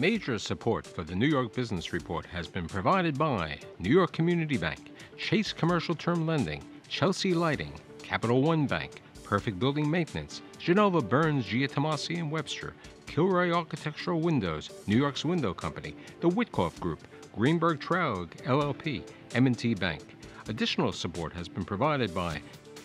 Major support for the New York Business Report has been provided by New York Community Bank, Chase Commercial Term Lending, Chelsea Lighting, Capital One Bank, Perfect Building Maintenance, Genova Burns Giannomasi and Webster, Kilroy Architectural Windows, New York's Window Company, the Witkoff Group, Greenberg Traurig LLP, M&T Bank. Additional support has been provided by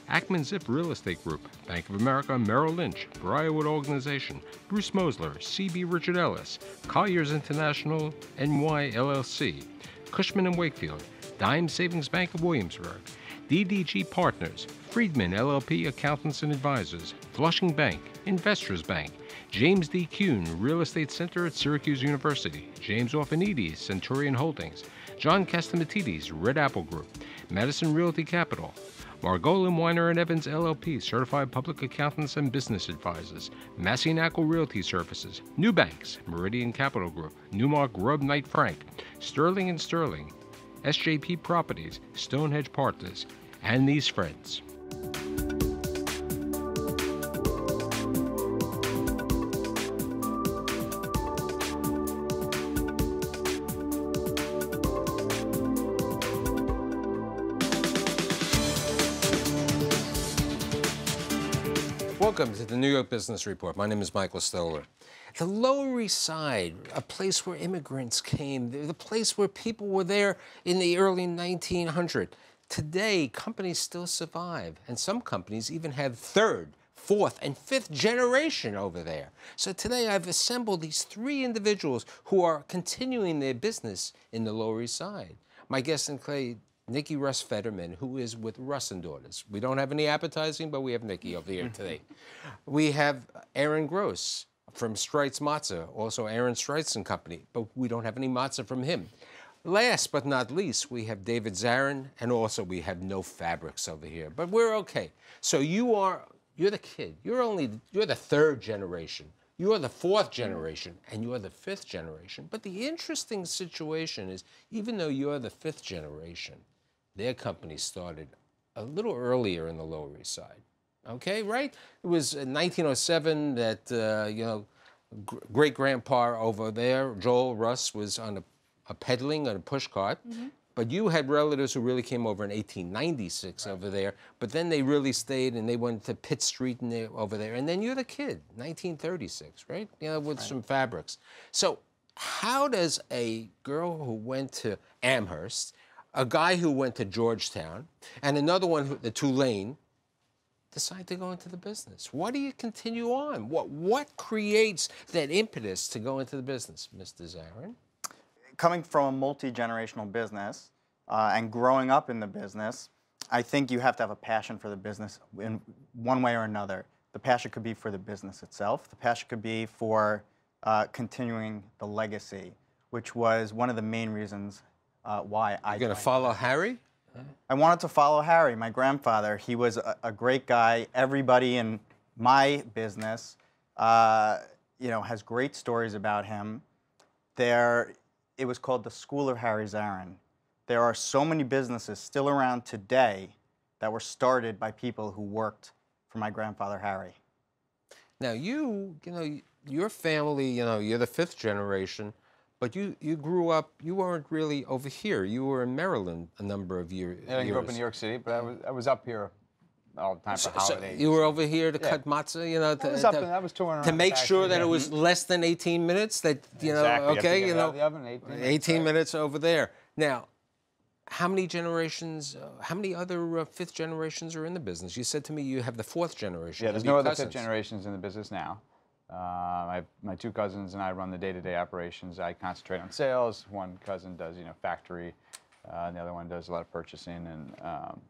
Ackman Ziff Real Estate Group, Bank of America, Merrill Lynch, Briarwood Organization, Bruce Mosler, CB Richard Ellis, Colliers International, NY LLC, Cushman & Wakefield, Dime Savings Bank of Williamsburg, DDG Partners, Friedman LLP Accountants and Advisors, Flushing Bank, Investors Bank, James D. Kuhn, Real Estate Center at Syracuse University, James Orphanides, Centurion Holdings, John Catsimatidis, Red Apple Group, Madison Realty Capital, Margolin Winer and Evens LLP, Certified Public Accountants and Business Advisors, Massey Knakal Realty Services, New Banks, Meridian Capital Group, Newmark Grubb Knight Frank, Sterling and Sterling, SJP Properties, Stonehenge Partners, and these friends. New York Business Report. My name is Michael Stoler. The Lower East Side, a place where immigrants came, the place where people were there in the early 1900s. Today, companies still survive, and some companies even have third, fourth, and fifth generation over there. So today, I've assembled these three individuals who are continuing their business in the Lower East Side. My guest include Niki Russ Federman, who is with Russ and Daughters. We don't have any appetizing, but we have Niki over here today. We have Aaron Gross from Streit's Matzah, also Aron Streit's and Company, but we don't have any matzah from him. Last but not least, we have David Zarin, and also we have no fabrics over here, but we're okay. So you are, you're the kid. You're only, you're the third generation. You're the fourth generation, and you're the fifth generation. But the interesting situation is, even though you're the fifth generation, their company started a little earlier in the Lower East Side. Okay, right? It was in 1907 that, uh, you know, great grandpa over there, Joel Russ, was on a, a peddling on a push cart. But you had relatives who really came over in 1896 over there. But then they really stayed and they went to Pitt Street and they, over there. And then you're the kid, 1936, right? You know, with some fabrics. So how does a girl who went to Amherst, a guy who went to Georgetown, and another one, the Tulane, decide to go into the business? Why do you continue on? What what creates that impetus to go into the business, Mr. Zarin? coming from a multi-generational business uh, and growing up in the business, I think you have to have a passion for the business in one way or another. The passion could be for the business itself. The passion could be for uh, continuing the legacy, which was one of the main reasons uh, why I. You're gonna joined. follow Harry? I wanted to follow Harry, my grandfather. He was a, a great guy. Everybody in my business, uh, you know, has great stories about him. There, it was called the School of Harry Zarin. There are so many businesses still around today that were started by people who worked for my grandfather Harry. Now you, you know, your family, you know, you're the fifth generation, but you you grew up. You weren't really over here. You were in Maryland a number of year, Yeah, I grew up in New York City, but I was I was up here all the time for So- so you were over here to Yeah. cut matzah, you know, to, I was up to- and was to make sure that it was less than 18 minutes. That you know, Exactly. You to okay, get you know, the oven, 18 minutes, 18 right. minutes over there. Now, how many generations? Uh, how many other uh, fifth generations are in the business? You said to me you have the fourth generation. Yeah, there's no other cousins. fifth generations in the business now. Uh, my two cousins and I run the day-to-day operations. I concentrate on sales. One cousin does, you know, factory, uh, and the other one does a lot of purchasing and um,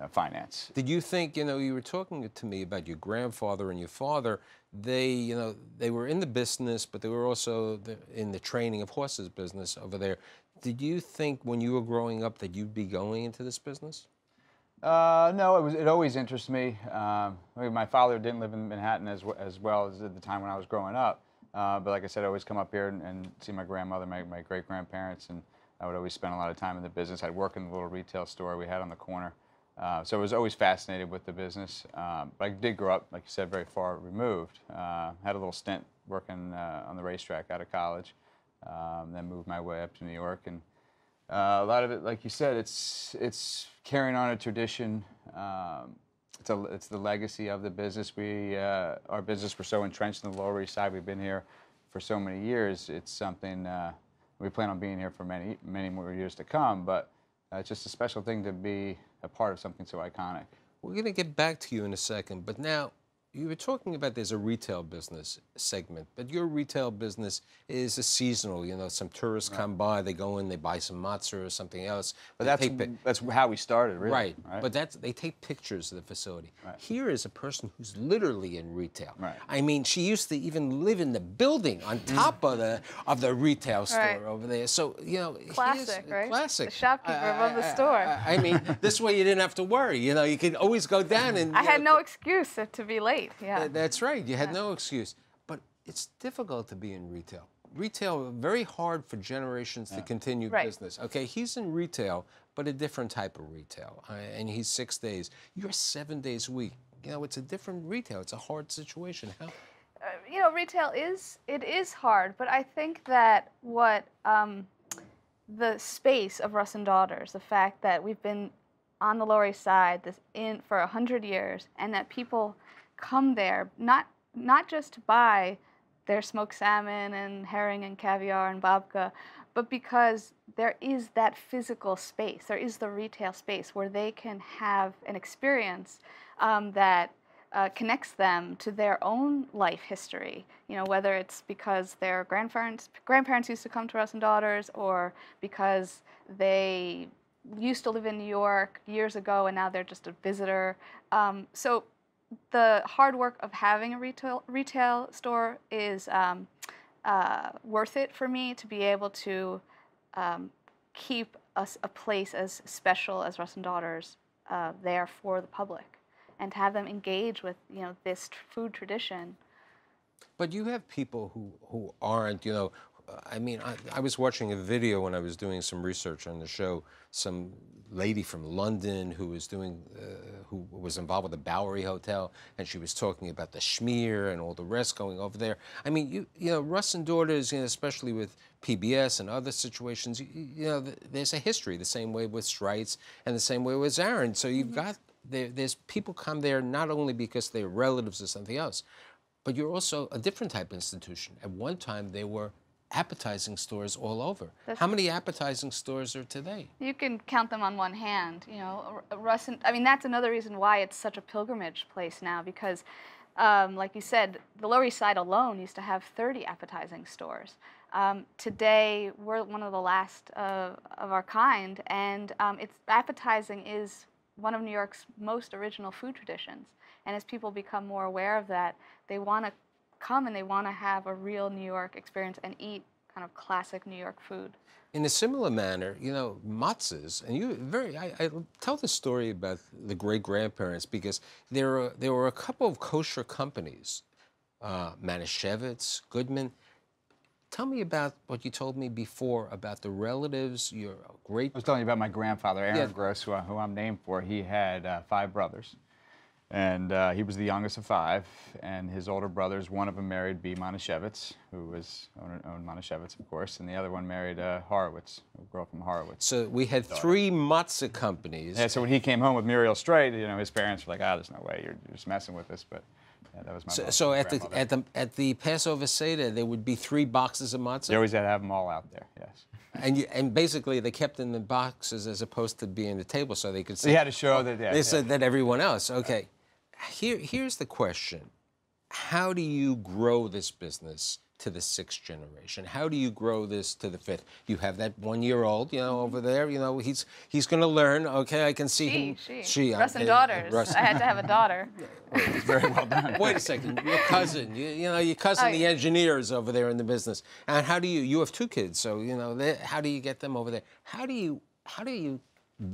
uh, finance. Did you think, you know, you were talking to me about your grandfather and your father, they, you know, they were in the business, but they were also the, in the training of horses business over there. Did you think when you were growing up that you'd be going into this business? Uh, no, it was. It always interests me. Um, I mean, my father didn't live in Manhattan as as well as at the time when I was growing up. Uh, but like I said, I always come up here and, and see my grandmother, my, my great grandparents, and I would always spend a lot of time in the business. I'd work in the little retail store we had on the corner. Uh, so I was always fascinated with the business. Um, but I did grow up, like you said, very far removed. Uh, had a little stint working uh, on the racetrack out of college. Um, then moved my way up to New York, and uh, a lot of it, like you said, it's it's carrying on a tradition. Um, it's a, it's the legacy of the business. We uh, our business we're so entrenched in the Lower East Side. We've been here for so many years. It's something uh, we plan on being here for many many more years to come. But uh, it's just a special thing to be a part of something so iconic. We're going to get back to you in a second, but now you were talking about there's a retail business segment, but your retail business is a seasonal. You know, some tourists come by, they go in, they buy some matzah or something else. But that's take that's how we started, really. right. But that's they take pictures of the facility. Right. Here is a person who's literally in retail. Right. I mean, she used to even live in the building on mm. top of the of the retail store Right. over there. So you know, here's- Classic, right? Classic. The shopkeeper above the store. I, I mean, this way you didn't have to worry. You know, you could always go down and. I had know, no excuse to be late. Yeah. Th- That's right. You had no excuse. But it's difficult to be in retail. Retail, very hard for generations to continue Right. business. Okay, he's in retail, but a different type of retail. Uh, and he's six days. You're seven days a week. You know, it's a different retail. It's a hard situation. How? you know, retail is it is hard, but I think that what um, the space of Russ and Daughters, the fact that we've been on the Lower East Side this in for a hundred years, and that people come there not not just to buy their smoked salmon and herring and caviar and babka, but because there is that physical space, there is the retail space where they can have an experience um, that uh, connects them to their own life history. You know, whether it's because their grandparents grandparents used to come to Russ and Daughters, or because they used to live in New York years ago and now they're just a visitor. Um, so the hard work of having a retail retail store is um, uh, worth it for me to be able to um, keep us a place as special as Russ and Daughters uh, there for the public, and to have them engage with you know this food tradition. But you have people who, who aren't, you know, I mean, I, I was watching a video when I was doing some research on the show. Some lady from London who was doing, uh, who was involved with the Bowery Hotel, and she was talking about the schmear and all the rest going over there. I mean, you, you know, Russ and Daughters, you know, especially with PBS and other situations, you, you know, there's a history the same way with Streit's and the same way with Zarin. So you've got there, there's people come there not only because they're relatives or something else, but you're also a different type of institution. At one time, they were appetizing stores all over. How many appetizing stores are today? You can count them on one hand. You know, Russ. And, I mean, that's another reason why it's such a pilgrimage place now because, um, like you said, the Lower East Side alone used to have 30 appetizing stores. Um, today, we're one of the last uh, of our kind, and um, it's appetizing is one of New York's most original food traditions. And as people become more aware of that, they want to come and they want to have a real New York experience and eat kind of classic New York food. In a similar manner, you know, matzahs, and you very, I, I tell the story about the great grandparents because there are, there were a couple of kosher companies, uh, Manischewitz, Goodman. Tell me about what you told me before about the relatives, your great I was telling you about my grandfather, Aaron Yeah. Gross, who, I, who I'm named for. He had uh, five brothers, and uh, he was the youngest of five. And his older brothers, one of them married B. Manischewitz, who was owned, owned Manischewitz, of course, and the other one married uh, Horowitz, a girl from Horowitz. So we had three matzah companies. Yeah, so when he came home with Muriel Straight, you know, his parents were like, "Ah, there's no way you're just messing with this, But yeah, that was my. So, so at the at the at the Passover Seder, there would be three boxes of matzah. they always had to have them all out there. Yes. and you, and basically they kept in the boxes as opposed to being the table, so they could. So see. you had to show that. Yeah, They yeah. said that everyone else. Okay, here here's the question: How do you grow this business to the sixth generation? How do you grow this to the fifth? You have that one-year-old, you know, over there. You know, he's he's going to learn. Okay, I can see She, him. she, she Russ and okay, daughters. Russ- I had to have a daughter. very well done. Wait a second, your cousin, you, you know, your cousin, Oh, the yeah. engineers over there in the business. And how do you? You have two kids, so you know, they, how do you get them over there? How do you? How do you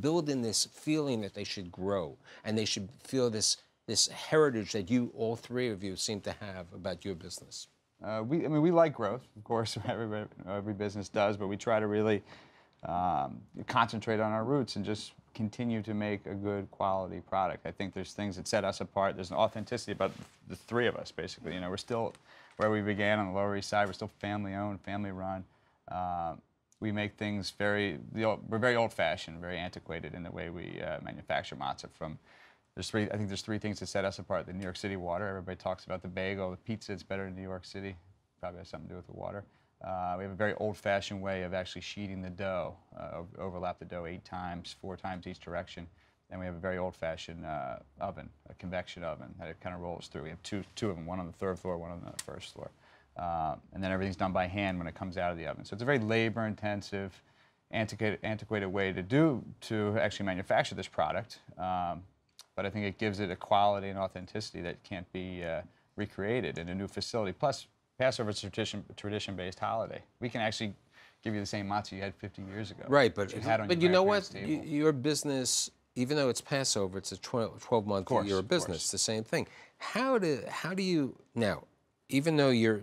build in this feeling that they should grow and they should feel this this heritage that you, all three of you, seem to have about your business? Uh, we, I mean, we like growth, of course. Every, every business does, but we try to really um, concentrate on our roots and just continue to make a good quality product. I think there's things that set us apart. There's an authenticity about the three of us, basically. You know, we're still where we began on the Lower East Side. We're still family owned, family run. Uh, we make things very, the old- we're very old fashioned, very antiquated in the way we uh, manufacture matzah. From there's three, I think there's three things that set us apart. The New York City water. Everybody talks about the bagel, the pizza. It's better in New York City. Probably has something to do with the water. Uh, we have a very old-fashioned way of actually sheeting the dough. Uh, overlap the dough eight times, four times each direction. And we have a very old-fashioned uh, oven, a convection oven that it kind of rolls through. We have two, two of them, one on the third floor, one on the first floor. Uh, and then everything's done by hand when it comes out of the oven. So it's a very labor-intensive, antiquated, antiquated way to do to actually manufacture this product. Um, but I think it gives it a quality and authenticity that can't be uh, recreated in a new facility. Plus, Passover is a tradition, tradition-based holiday. We can actually give you the same matzah you had 50 years ago. Right, but you had on but you know what? Your business, even though it's Passover, it's a 12, 12 month course, year of of course. business. The same thing. How do how do you now? Even though you're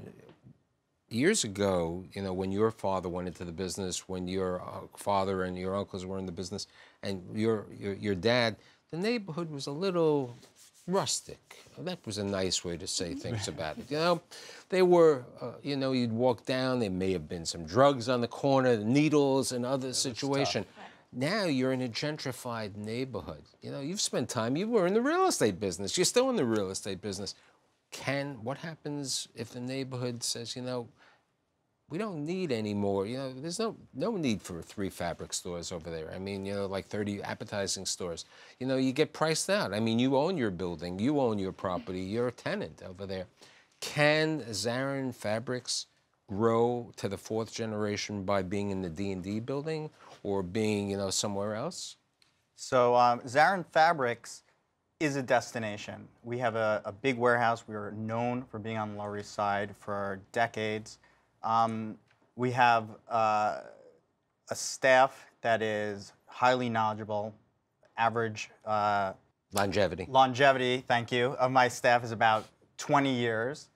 years ago, you know, when your father went into the business, when your uh, father and your uncles were in the business, and your your, your dad, the neighborhood was a little rustic. That was a nice way to say things about it. You know, they were, uh, you know, you'd walk down, there may have been some drugs on the corner, needles and other situation. Now you're in a gentrified neighborhood. You know, you've spent time, you were in the real estate business, you're still in the real estate business. Can, what happens if the neighborhood says, you know, we don't need any more. You know, there's no no need for three fabric stores over there. I mean, you know, like 30 appetizing stores. You know, you get priced out. I mean, you own your building, you own your property, you're a tenant over there. Can Zarin Fabrics grow to the fourth generation by being in the D&D building or being, you know, somewhere else? So um, Zarin Fabrics is a destination. We have a, a big warehouse. We are known for being on the Lower East Side for decades. Um, we have uh, a staff that is highly knowledgeable. Average uh, Longevity. longevity, thank you, of my staff is about 20 years.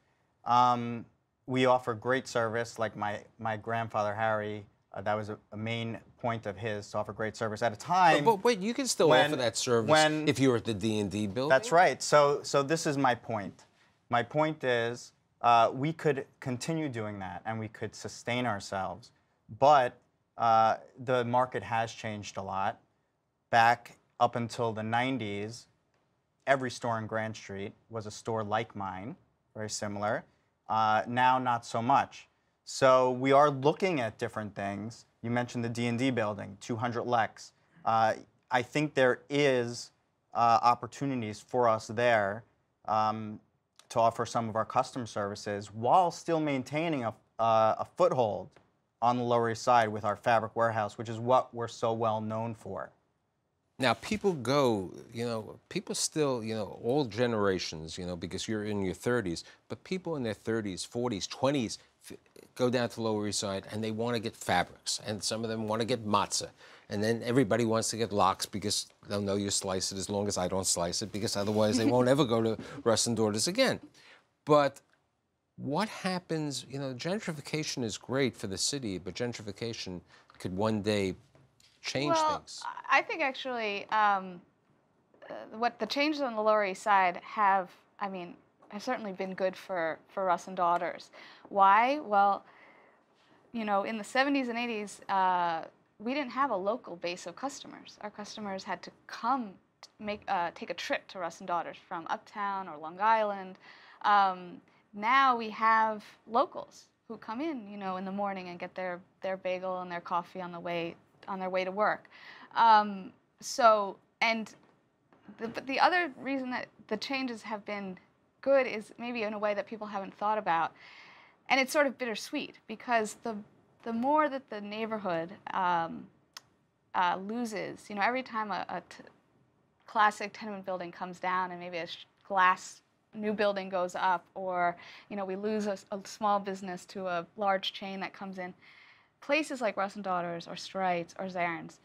Um, we offer great service, like my, my grandfather Harry, uh, that was a, a main point of his to offer great service at a time. But wait, you can still when- offer that service when- if you're at the D&D building. That's right. So, so this is my point. My point is, uh, we could continue doing that and we could sustain ourselves, but uh, the market has changed a lot. Back up until the 90s, every store in Grand Street was a store like mine, very similar. Uh, now, not so much. So we are looking at different things. You mentioned the D&D building, 200 Lex. Uh, I think there is uh, opportunities for us there um, to offer some of our custom services while still maintaining a, uh, a foothold on the Lower East Side with our fabric warehouse, which is what we're so well known for. Now, people go, you know, people still, you know, all generations, you know, because you're in your 30s, but people in their 30s, 40s, 20s f- go down to Lower East Side and they want to get fabrics, and some of them want to get matzah. And then everybody wants to get lox because they'll know you slice it as long as I don't slice it, because otherwise they won't ever go to Russ and Daughters again. But what happens, you know, gentrification is great for the city, but gentrification could one day change well, things. I think actually, um, uh, what the changes on the Lower East Side have, I mean, have certainly been good for for Russ and Daughters. Why? Well, you know, in the 70s and 80s, uh, we didn't have a local base of customers. Our customers had to come make uh, take a trip to Russ and Daughters from Uptown or Long Island. Um, now we have locals who come in, you know, in the morning and get their their bagel and their coffee on the way on their way to work. Um, so, and the, the other reason that the changes have been good is maybe in a way that people haven't thought about, and it's sort of bittersweet because the the more that the neighborhood um, uh, loses, you know, every time a, a classic tenement building comes down and maybe a glass new building goes up, or you know, we lose a small business to a large chain that comes in. Places like Russ and Daughters or Streit's or Zarins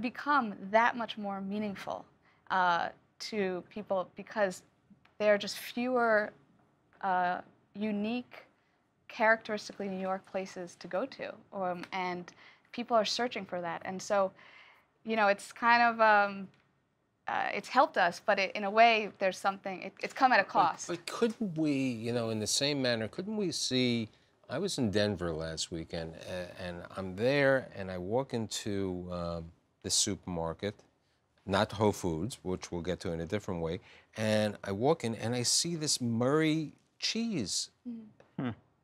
become that much more meaningful uh, to people because there are just fewer uh, unique, characteristically New York places to go to, um, and people are searching for that. And so, you know, it's kind of um, uh, it's helped us, but it, in a way, there's something. It, it's come at a cost. But couldn't we, you know, in the same manner, couldn't we see? I was in Denver last weekend, a- and I'm there, and I walk into um, the supermarket, not Whole Foods, which we'll get to in a different way, and I walk in, and I see this Murray cheese.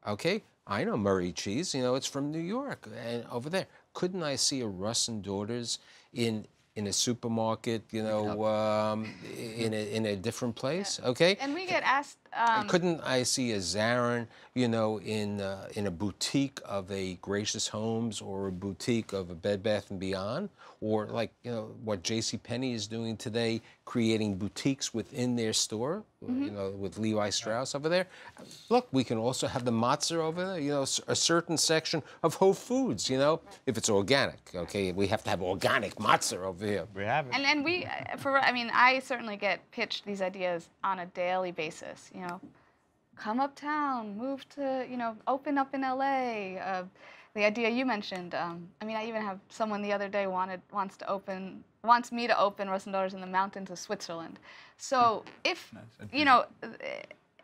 Okay, I know Murray cheese. You know, it's from New York and over there. Couldn't I see a Russ and Daughters in in a supermarket? You know, um, in a in a different place? Okay. and we get asked. Um, Couldn't I see a Zarin, you know, in uh, in a boutique of a Gracious Homes or a boutique of a Bed Bath and Beyond, or like you know what J.C. Penney is doing today, creating boutiques within their store, you know, with Levi Strauss over there. Look, we can also have the matzah over there, you know, s- a certain section of Whole Foods, you know, if it's organic. Okay, we have to have organic matzah over here. We have it. and and we, uh, for I mean, I certainly get pitched these ideas on a daily basis. You know, come uptown, move to, you know, open up in LA. Uh, the idea you mentioned. Um, I mean, I even have someone the other day wanted wants to open wants me to open Russ and Daughters in the mountains of Switzerland. So if you know.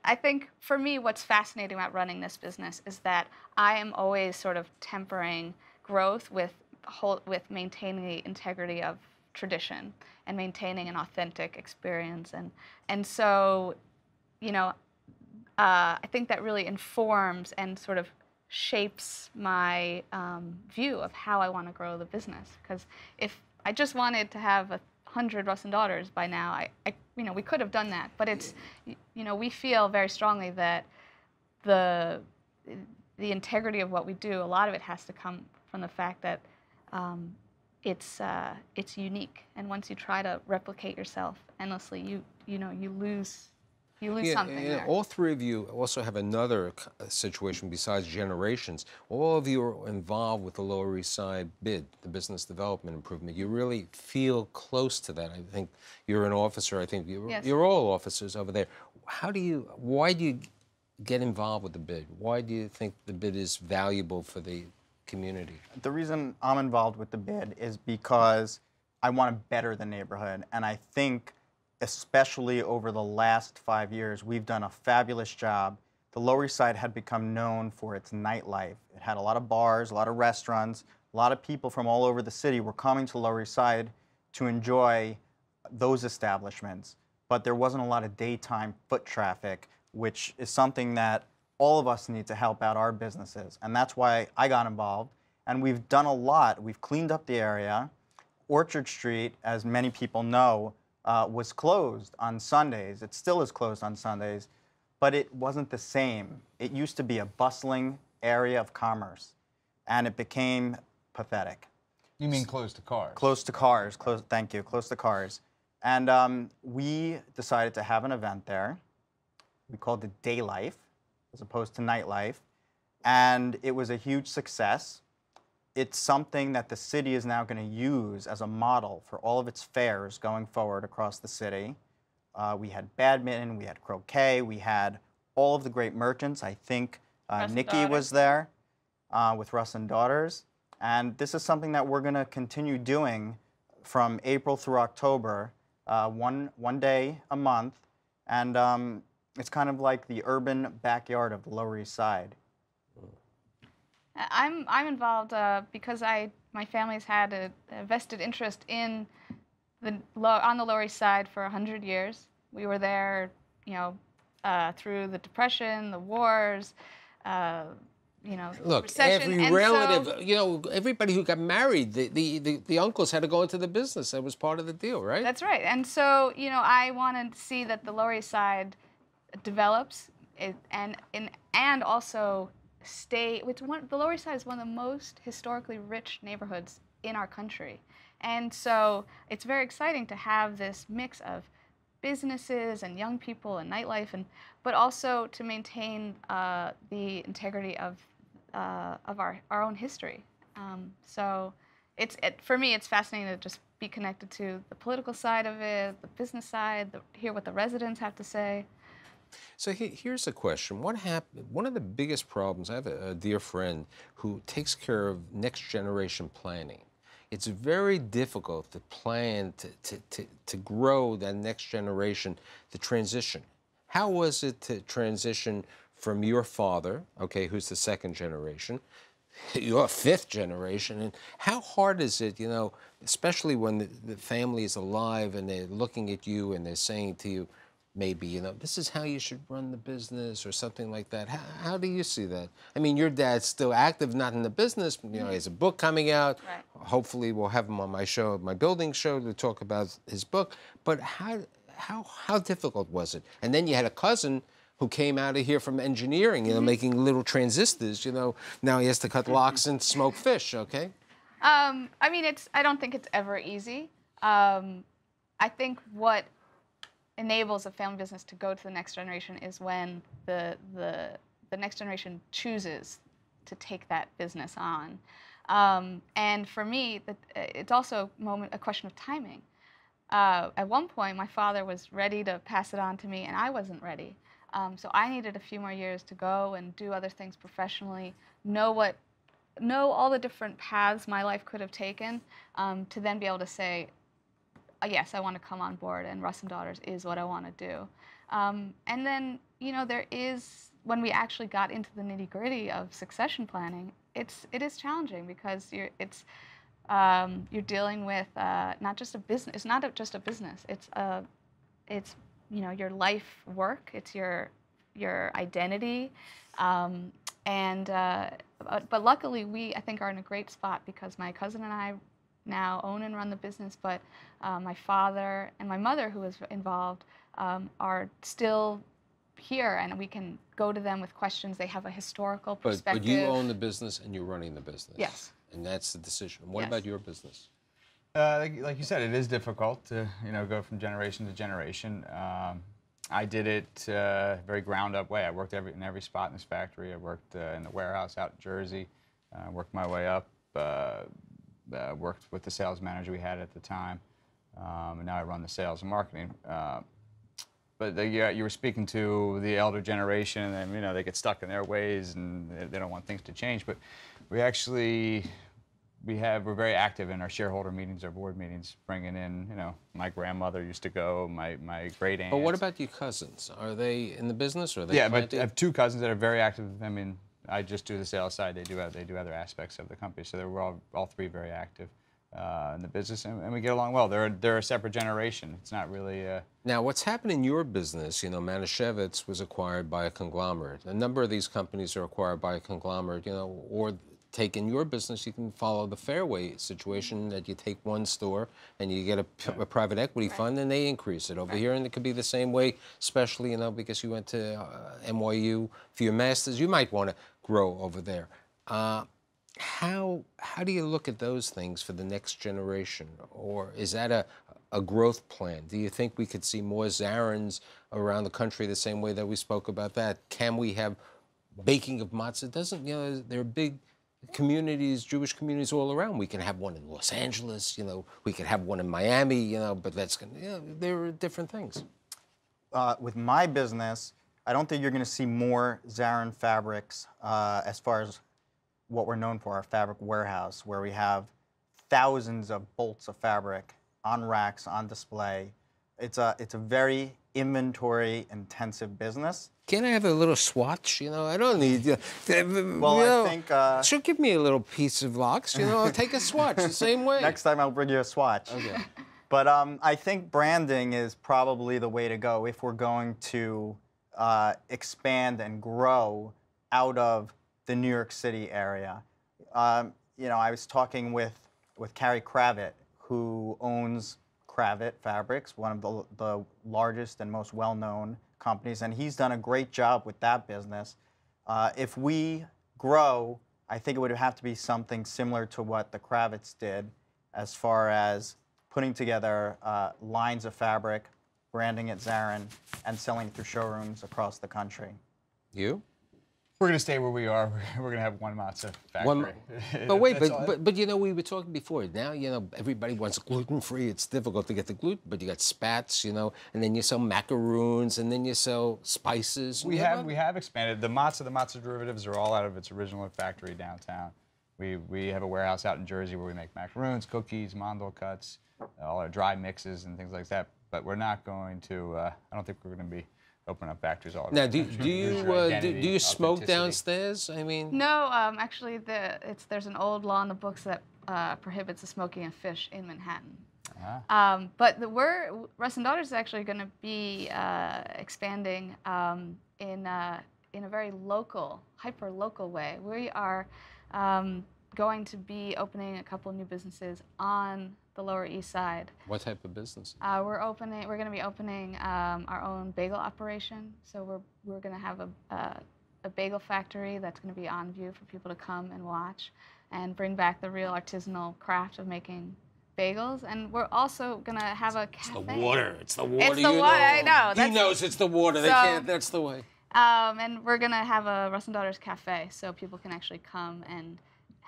I think for me, what's fascinating about running this business is that I am always sort of tempering growth with whole, with maintaining the integrity of tradition and maintaining an authentic experience, and and so, you know, uh, I think that really informs and sort of shapes my um, view of how I want to grow the business. Because if I just wanted to have a hundred Russ and Daughters by now, I, I, you know, we could have done that. But it's, you know, we feel very strongly that the the integrity of what we do, a lot of it has to come from the fact that um, it's uh, it's unique. And once you try to replicate yourself endlessly, you you know you lose you lose something yeah, there. all three of you also have another uh, situation besides generations. All of you are involved with the Lower East Side bid, the business development improvement. You really feel close to that. I think you're an officer. I think you're, Yes. you're all officers over there. How do you? Why do you get involved with the bid? Why do you think the bid is valuable for the community? The reason I'm involved with the bid is because I want to better the neighborhood. And I think, especially over the last five years, we've done a fabulous job. The Lower East Side had become known for its nightlife. It had a lot of bars, a lot of restaurants. A lot of people from all over the city were coming to Lower East Side to enjoy those establishments. But there wasn't a lot of daytime foot traffic, which is something that all of us need to help out our businesses. And that's why I got involved. And we've done a lot. We've cleaned up the area. Orchard Street, as many people know, uh, was closed on Sundays. It still is closed on Sundays, but it wasn't the same. It used to be a bustling area of commerce, and it became pathetic You mean close to cars? close to cars. Close. Thank you. Close to cars. And um, we decided to have an event there. We called it Day Life, as opposed to Nightlife, and it was a huge success. It's something that the city is now going to use as a model for all of its fairs going forward across the city. Uh, we had badminton, we had croquet, we had all of the great merchants. I think uh, Niki Daughters. was there uh, with Russ and Daughters. And this is something that we're going to continue doing from April through October, uh, one, one day a month. And um, it's kind of like the urban backyard of the Lower East Side. I'm I'm involved uh, because I my family's had a, a vested interest in the on the Lower East Side for hundred years. We were there, you know, uh, through the Depression, the wars, uh, you know, Look, recession, every and relative, So, you know, everybody who got married, the, the, the, the uncles had to go into the business. That was part of the deal, right? That's right. And so, you know, I wanted to see that the Lower East Side develops it, and, and and also stay. Which one? The Lower East Side is one of the most historically rich neighborhoods in our country, and so it's very exciting to have this mix of businesses and young people and nightlife, and but also to maintain uh, the integrity of uh, of our, our own history. Um, so it's it, for me, it's fascinating to just be connected to the political side of it, the business side, the, hear what the residents have to say. So he, here's a question: What happened? One of the biggest problems. I have a, a dear friend who takes care of next generation planning. it's very difficult to plan to, to, to, to grow that next generation, the transition. How was it to transition from your father, okay, who's the second generation, your fifth generation, and how hard is it, you know, especially when the, the family is alive and they're looking at you and they're saying to you, maybe you know this is how you should run the business or something like that. How, how do you see that? I mean your dad's still active not in the business you know he has a book coming out. Right. hopefully we'll have him on my show my building show to talk about his book. But how how how difficult was it? And then you had a cousin who came out of here from engineering you know making little transistors you know. Now he has to cut lox and smoke fish okay? Um, I mean, it's. I don't think it's ever easy. Um, I think what enables a family business to go to the next generation is when the the the next generation chooses to take that business on. Um, and for me, that it's also a moment a question of timing. Uh, at one point, my father was ready to pass it on to me, and I wasn't ready. Um, so I needed a few more years to go and do other things professionally, know what know all the different paths my life could have taken um, to then be able to say, "Uh, yes, I want to come on board, and Russ and Daughters is what I want to do. Um, and then, you know, there is when we actually got into the nitty gritty of succession planning, it's it is challenging because you're it's um, you're dealing with uh, not just a business. It's not a, just a business. It's a it's you know your life work. It's your your identity. Um, and uh, but, but luckily we I think are in a great spot because my cousin and I now own and run the business, but uh, my father and my mother, who was involved, um, are still here, and we can go to them with questions. They have a historical perspective. but you own the business and you're running the business Yes. and that's the decision what Yes. about your business Uh, like, like you said, it is difficult to you know go from generation to generation. Um, I did it uh, very ground up way. I worked every in every spot in this factory. I worked uh, in the warehouse out in Jersey. Uh, worked my way up. Uh, worked with the sales manager we had at the time, um, and now I run the sales and marketing. Uh, but the, yeah, you were speaking to the elder generation, and you know they get stuck in their ways, and they, don't want things to change. But we actually we have we're very active in our shareholder meetings, our board meetings, bringing in you know my grandmother used to go, my my great aunt. But what about your cousins? Are they in the business or are they yeah? But I have two cousins that are very active. I mean, I just do the sales side. They do have, they do other aspects of the company, so they're all all three very active uh, in the business, and, and we get along well. They're they're a separate generation. It's not really. Uh, Now, what's happened in your business, you know, Manischewitz was acquired by a conglomerate. A number of these companies are acquired by a conglomerate, you know, or take in your business, you can follow the Fairway situation that you take one store and you get a private equity fund and they increase it over here. And it could be the same way, especially, you know, because you went to uh, NYU for your master's, you might want to grow over there. Uh, how how do you look at those things for the next generation, or is that a a growth plan? Do you think we could see more Zarins around the country the same way that we spoke about that? Can we have baking of matzah? Doesn't you know there are big communities, Jewish communities all around. We can have one in Los Angeles, you know, we could have one in Miami, you know, but that's you know, there are different things. uh, with my business, I don't think you're going to see more Zarin fabrics uh, as far as what we're known for, our fabric warehouse, where we have thousands of bolts of fabric on racks, on display. It's a, it's a very inventory intensive business. Can I have a little swatch? You know, I don't need. Uh, Well, you I think, uh, Sure, give me a little piece of lox. You know, I'll take a swatch the same way. Next time I'll bring you a swatch. Okay. But um, I think branding is probably the way to go if we're going to uh, expand and grow out of the New York City area. Um, you know, I was talking with with Cary Kravet, who owns Kravet Fabrics, one of the, the largest and most well-known companies, and he's done a great job with that business. Uh, if we grow, I think it would have to be something similar to what the Kravets did, as far as putting together uh, lines of fabric, branding it Zarin, and selling it through showrooms across the country. You? we're gonna stay where we are. We're, gonna have one matzah factory. One, but wait, but, all- but but you know we were talking before. Now you know everybody wants gluten free. It's difficult to get the gluten, but you got spats, you know, and then you sell macaroons, and then you sell spices. We You know, have we have expanded. The matzah, the matzah derivatives are all out of its original factory downtown. we, we have a warehouse out in Jersey where we make macaroons, cookies, mandel cuts, all our dry mixes and things like that. But we're not going to. Uh, I don't think we're going to be opening up factories all over. Now, the do, country. do you There's uh, do, do you smoke downstairs? I mean, No, um, actually, the, it's, there's an old law in the books that uh, prohibits the smoking of fish in Manhattan. Ah. Um, but the, we're Russ and Daughters is actually going to be uh, expanding um, in uh, in a very local, hyper local way. We are um, going to be opening a couple new businesses on the Lower East Side. what type of business? Uh, we're opening. We're going to be opening um, our own bagel operation. So we're we're going to have a, a a bagel factory that's going to be on view for people to come and watch, and bring back the real artisanal craft of making bagels. And we're also going to have a cafe. The water. It's the water. It's the water, I know, He that's- knows it's the water. They So- can't. That's the way. Um, and we're gonna have a Russ and Daughters cafe, so people can actually come and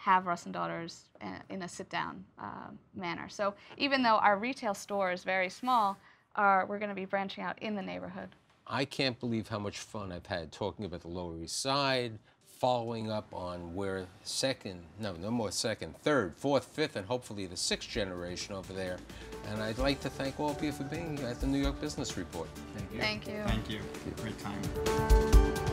have Russ and Daughters in, in a sit-down uh, manner. So even though our retail store is very small, our, we're gonna be branching out in the neighborhood. I can't believe how much fun I've had talking about the Lower East Side, following up on where second, no, no more second, third, fourth, fifth, and hopefully the sixth generation over there. And I'd like to thank all of you for being at the New York Business Report. Thank you. Thank you. Thank you. Great time.